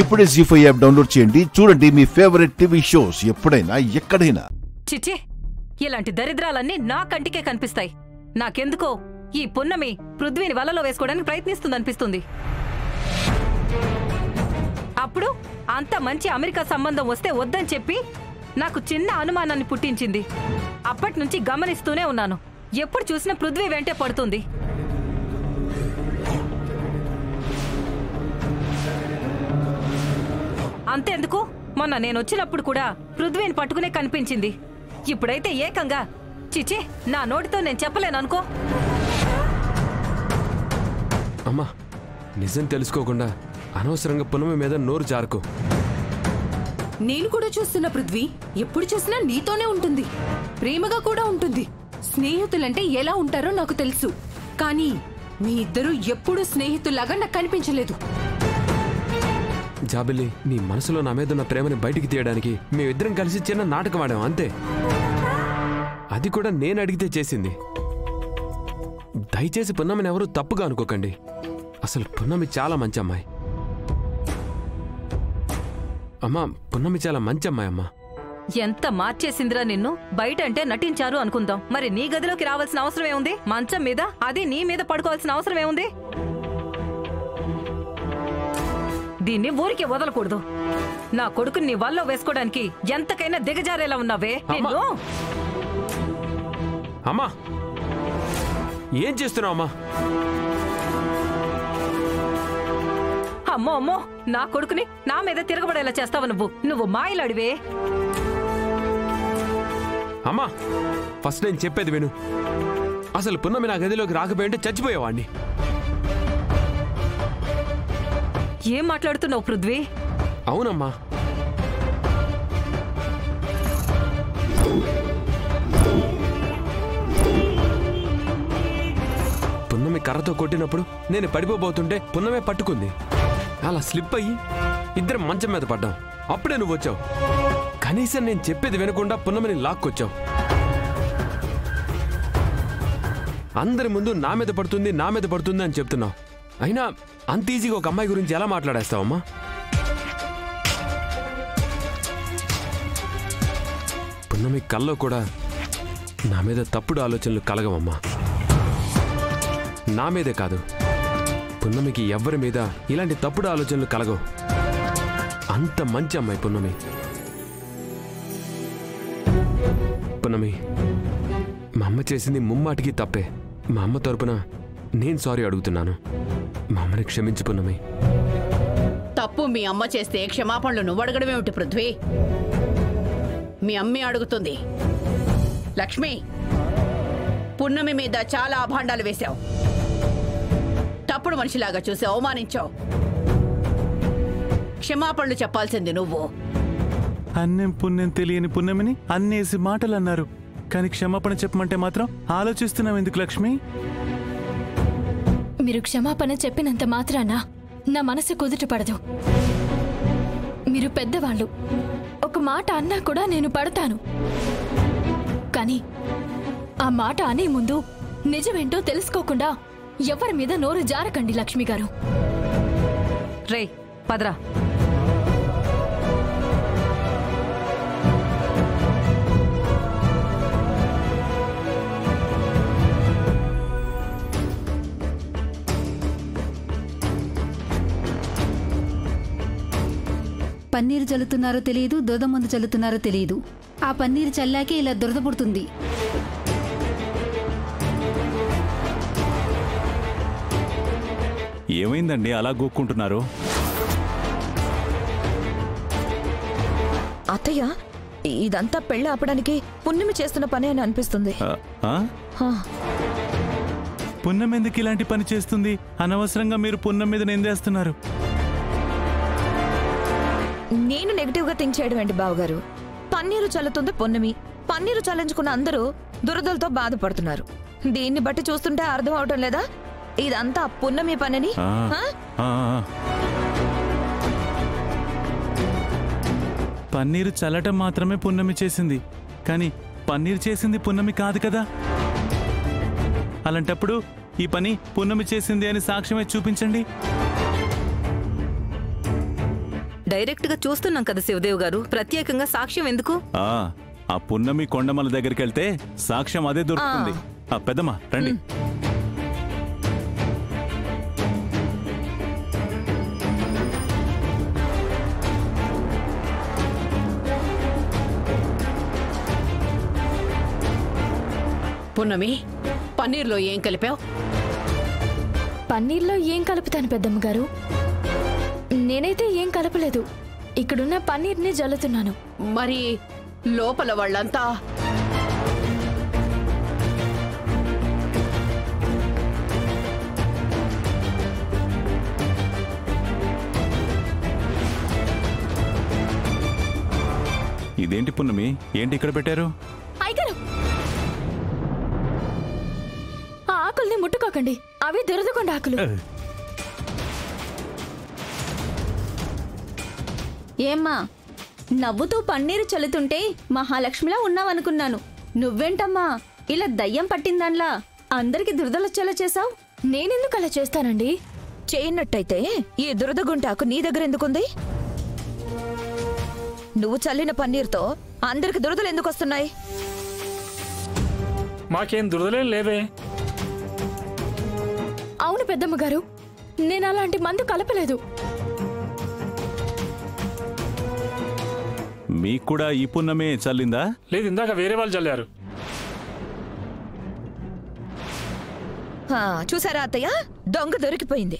ఇప్పుడే G five app download చేయండి. చూడండి మీ ఫేవరెట్ టీవీ షోస్ ఎప్పుడైనా ఎక్కడైనా. చిచి ఇలాంటి దరిద్రాలన్నీ నా కంటికే కనిపిస్తాయి. నాకెందుకో ఈ పున్నమి పృథ్వీని వలలో వేసుకోవడానికి ప్రయత్నిస్తుందనిపిస్తుంది. అప్పుడు అంత మంచి అమెరికా సంబంధం వస్తే వద్దని చెప్పి నాకు చిన్న అనుమానాన్ని పుట్టించింది. అప్పటి నుంచి గమనిస్తూనే ఉన్నాను. ఎప్పుడు చూసినా పృథ్వీ వెంటే పడుతుంది. అంతెందుకు మొన్న నేను వచ్చినప్పుడు కూడా పృథ్వీని పట్టుకునే కనిపించింది. ఇప్పుడైతే ఏకంగా. చిచి నా నోటితో నేను చెప్పలేను అనుకో. అమ్మా నిజం తెలుసుకోకుండా అనవసరంగా పునమి మీద నోరు జారుకో. నేను కూడా చూస్తున్న పృథ్వీ ఎప్పుడు చూసినా నీతోనే ఉంటుంది. ప్రేమగా కూడా ఉంటుంది. స్నేహితులంటే ఎలా ఉంటారో నాకు తెలుసు. కానీ మీ ఇద్దరు ఎప్పుడూ స్నేహితుల్లాగా నాకు కనిపించలేదు. జాబిల్లి నీ మనసులో నా మీద ఉన్న ప్రేమని బయటికి తీయడానికి మేమిద్దరం కలిసి చిన్న నాటకం ఆడాం అంతే. అది కూడా నేను అడిగితే చేసింది. దయచేసి పున్నమిని ఎవరు తప్పుగా అనుకోకండి. అసలు పున్నమి చాలా మంచి అమ్మాయి. అమ్మా పున్నమి చాలా మంచి అమ్మాయి అమ్మా. ఎంత మార్చేసిందిరా నిన్ను? బయట అంటే నటించారు అనుకుందాం. మరి నీ గదిలోకి రావాల్సిన అవసరం ఏముంది? మంచం మీద? అది నీ మీద పడుకోవాల్సిన అవసరం ఏముంది? దీన్ని ఊరికి వదలకూడదు. నా కొడుకుని నీ వల్ల వేసుకోవడానికి ఎంతకైనా దిగజారేలా ఉన్నావే? నిన్ను. అమ్మా. ఏం చేస్తున్నావు అమ్మా? అమ్మో అమ్మో నా కొడుకుని నా మీద తిరగబడేలా చేస్తావు నువ్వు. నువ్వు మాయలాడివే. అమ్మా ఫస్ట్ నేను చెప్పేది విను. అసలు పున్నమి నా గదిలోకి రాకపోయింటే చచ్చిపోయేవాడిని. ఏం మాట్లాడుతున్నావు పృథ్వీ? అవునమ్మా. పున్నమి కర్రతో కొట్టినప్పుడు నేను పడిపోబోతుంటే పున్నమే పట్టుకుంది. అలా స్లిప్ అయ్యి ఇద్దరం మంచం మీద పడ్డాం. అప్పుడే నువ్వు వచ్చావు. కనీసం నేను చెప్పేది వినకుండా పున్నమిని లాక్కొచ్చావు. అందరి ముందు నా మీద పడుతుంది నా మీద పడుతుంది అని చెప్తున్నావు. అయినా అంత ఈజీగా ఒక అమ్మాయి గురించి ఎలా మాట్లాడేస్తావమ్మా? పున్నమి కల్లో కూడా నా మీద తప్పుడు ఆలోచనలు కలగవమ్మా. నా మీదే కాదు. పున్నమికి ఎవ్వరి మీద ఇలాంటి తప్పుడు ఆలోచనలు కలగవు. అంత మంచి అమ్మాయి పున్నమి. పున్నమి మా అమ్మ చేసింది ముమ్మాటికి తప్పే. మా అమ్మ తరపున నేను సారీ అడుగుతున్నాను. మా అమ్మని క్షమించు పున్నమి తప్పు మీ అమ్మ చేస్తే క్షమాపణలు నువ్వు అడగడమేమిటి పృథ్వీ? మీ అమ్మే అడుగుతుంది. లక్ష్మి పున్నమి మీద చాలా అభాండాలు వేశావు. తప్పుడు మనిషిలాగా చూసి అవమానించావు. క్షమాపణలు చెప్పాల్సింది నువ్వు. అన్నం పుణ్యం తెలియని పున్నమిని అన్నేసి మాటలు అన్నారు కానీ క్షమాపణ చెప్పమంటే మాత్రం ఆలోచిస్తున్నాం ఎందుకు లక్ష్మి? మీరు క్షమాపణ చెప్పినంత మాత్రాన నా మనసు కుదుట పడదు. మీరు పెద్దవాళ్ళు. ఒక మాట అన్నా కూడా నేను పడతాను. కానీ ఆ మాట అనే ముందు నిజమేంటో తెలుసుకోకుండా ఎవరి మీద నోరు జారకండి లక్ష్మి గారు. రేయ్ పదరా. పన్నీరు చల్లుతున్నారో తెలియదు దురద మందు చల్లుతున్నారో తెలియదు. ఆ పన్నీరు చల్లాకే ఇలా దురద పుడుతుంది. ఏమైందండి? అలా గోక్కుంటున్నారు? అత్తయ్య ఇదంతా పెళ్ళి ఆపడానికి పుణ్యమి చేస్తున్న పని అని అనిపిస్తుంది. పున్నం ఎందుకు ఇలాంటి పని చేస్తుంది? అనవసరంగా మీరు పున్నం మీద నిందేస్తున్నారు. థింక్ చేయడం ఏంటి బావగారు? పన్నీరు చల్లుతుంది పున్నమి. పన్నీరు చల్లించుకున్న అందరూ దురదలతో బాధపడుతున్నారు. దీన్ని బట్టి చూస్తుంటే అర్థం అవటం లేదా? ఇదంతా పున్నమి పనని. పన్నీరు చల్లటం మాత్రమే పున్నమి చేసింది. కానీ పన్నీర్ చేసింది పున్నమి కాదు కదా? అలాంటప్పుడు ఈ పని పున్నమి చేసింది అని సాక్ష్యమే చూపించండి. డైరెక్ట్గా చూస్తున్నాం కదా శివదేవ్ గారు. ప్రత్యేకంగా సాక్ష్యం ఎందుకు? ఆ ఆ పున్నమి కొండమల దగ్గరికి వెళ్తే సాక్ష్యం అదే దొరుకుతుంది. ఆ. పెద్దమ్మ రండి. పున్నమి పన్నీర్లో ఏం కలిపావు? పన్నీర్లో ఏం కలుపుతాను పెద్దమ్మ గారు? నేనైతే ఏం కలపలేదు. ఇక్కడున్న పన్నీర్ని జల్లుతున్నాను. మరి లోపల వాళ్ళంతా? ఇదేంటి పున్నమి? ఏంటి ఇక్కడ పెట్టారు? అయ్యగారు! ఆ ఆకుల్ని ముట్టుకోకండి. అవి దురదకొండ ఆకులు. ఏమ్మా నవ్వుతూ పన్నీరు చల్లుతుంటే మహాలక్ష్మిలా ఉన్నావనుకున్నాను. నువ్వేంటమ్మా ఇలా దయ్యం పట్టిందాన్లా అందరికి దురదలొచ్చేలా చేసావు నేనెందుకు అలా చేస్తానండి? చేయనట్టయితే ఈ దురదగుంటాకు నీ దగ్గర ఎందుకుంది? నువ్వు చల్లిన పన్నీర్తో అందరికి దురదలు ఎందుకు వస్తున్నాయి మాకేం దురదలేం లేవే. అవును పెద్దమ్మ గారు నేను అలాంటి మందు కలపలేదు. మీకు కూడా ఈ పున్నమే చల్లిందా? లేదు ఇందాక వేరే వాళ్ళు చల్లారు. చూసారా అత్తయ్య? దొంగ దొరికిపోయింది.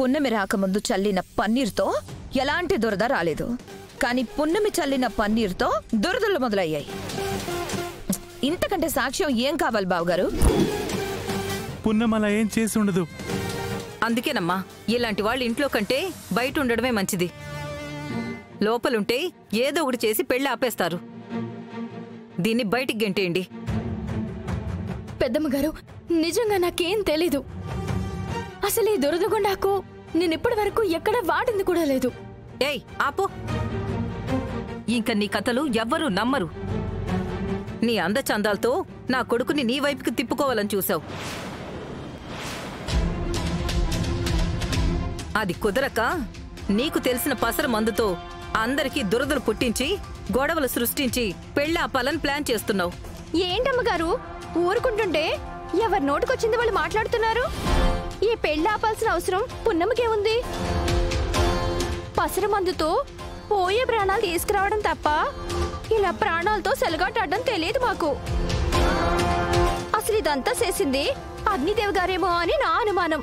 పున్నమి రాకముందు చల్లిన పన్నీర్తో ఎలాంటి దురద రాలేదు. కానీ పున్నమి చల్లిన పన్నీర్తో దురదలు మొదలయ్యాయి. ఇంతకంటే సాక్ష్యం ఏం కావాలి బావగారు? పున్నం అలా ఏం చేసి ఉండదు? అందుకేనమ్మా ఇలాంటి వాళ్ళ ఇంట్లో కంటే బయట ఉండడమే మంచిది. లోపలుంటే ఏదో ఒకటి చేసి పెళ్ళి ఆపేస్తారు. దీన్ని బయటికి గెంటేయండి. పెద్దమ్మ గారు నిజంగా నాకేం తెలీదు. అసలు ఈ దురదగొండాకు నేను ఇప్పటి వరకు ఎక్కడ వాడింది కూడా లేదు. ఏయ్ ఆపో. ఇంక నీ కథలు ఎవ్వరూ నమ్మరు. నీ అందచందాలతో నా కొడుకుని నీ వైపుకి తిప్పుకోవాలని చూసావు అది కుదరక నీకు తెలిసిన పసర మందుతో అందరికీ దురదలు పుట్టించి గొడవలు సృష్టించి పెళ్ళాపాలని ప్లాన్ చేస్తున్నావు. ఏంటమ్మగారు ఊరుకుంటుంటే ఎవరి నోటుకొచ్చింది వాళ్ళు మాట్లాడుతున్నారు? ఈ పెళ్ళి ఆపాల్సిన అవసరం పున్నమికే ఉంది. పోయే ప్రాణాలు తీసుకురావడం తప్ప ఇలా ప్రాణాలతో సెలగాటాడడం తెలియదు మాకు. అసలు ఇదంతా చేసింది అగ్నిదేవ్ గారేమో అని నా అనుమానం.